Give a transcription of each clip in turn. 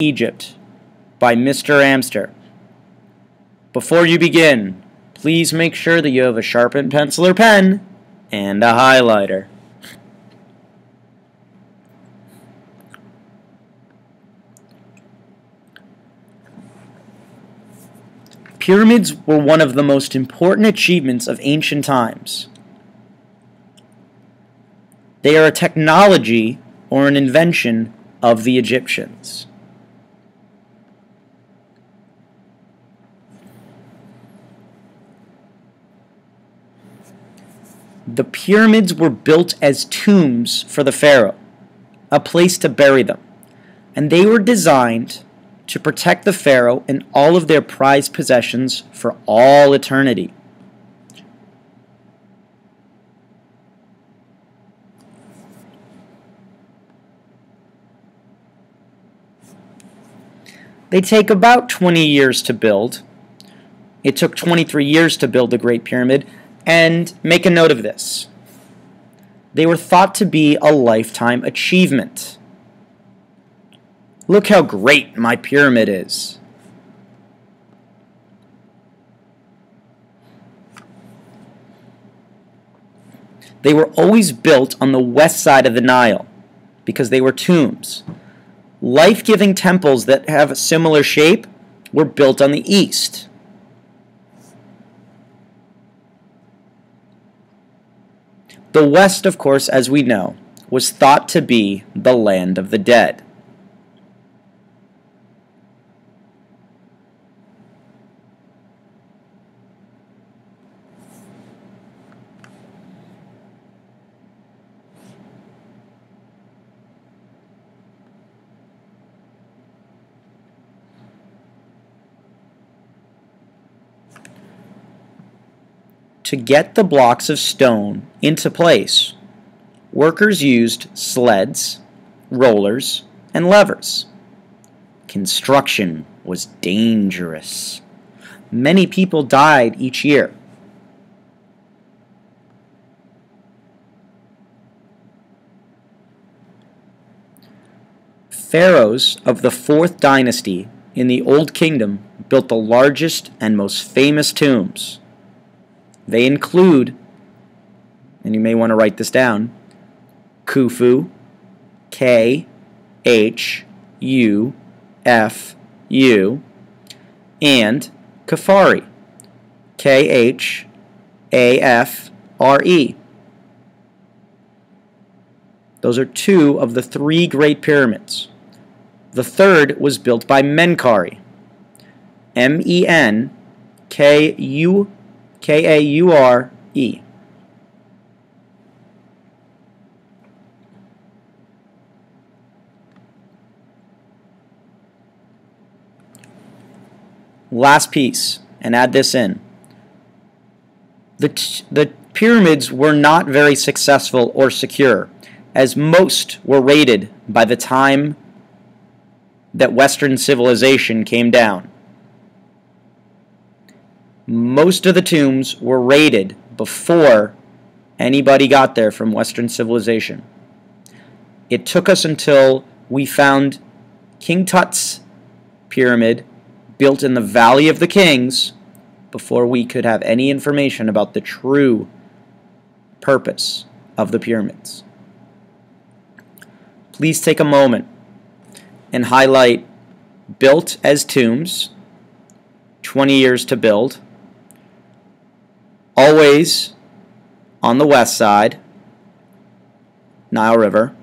Egypt by Mr. Amster. Before you begin, please make sure that you have a sharpened pencil or pen and a highlighter. Pyramids were one of the most important achievements of ancient times. They are a technology or an invention of the Egyptians. The pyramids were built as tombs for the pharaoh, a place to bury them, and they were designed to protect the pharaoh and all of their prized possessions for all eternity. They take about 20 years to build. It took 23 years to build the Great Pyramid, and make a note of this. They were thought to be a lifetime achievement. Look how great my pyramid is. They were always built on the west side of the Nile because they were tombs. Life-giving temples that have a similar shape were built on the east. The West, of course, as we know, was thought to be the land of the dead. To get the blocks of stone into place, workers used sleds, rollers, and levers. Construction was dangerous. Many people died each year. Pharaohs of the fourth dynasty in the Old Kingdom built the largest and most famous tombs. They include, and you may want to write this down, Khufu, K H U F U, and Khafre, K H A F R E. Those are two of the three Great Pyramids. The third was built by Menkaure, M E N K U K A U R E. Last piece, and add this in. The, the pyramids were not very successful or secure, as most were raided by the time that Western civilization came down. Most of the tombs were raided before anybody got there from Western civilization. It took us until we found King Tut's pyramid built in the Valley of the Kings before we could have any information about the true purpose of the pyramids. Please take a moment and highlight built as tombs, 20 years to build, always on the west side, Nile River,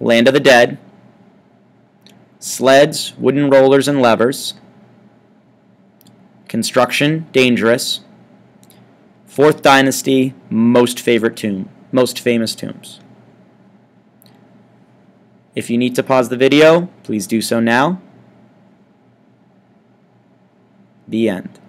Land of the Dead, sleds, wooden rollers, and levers, construction, dangerous, Fourth Dynasty, most favorite tomb, most famous tombs. If you need to pause the video, please do so now. The end.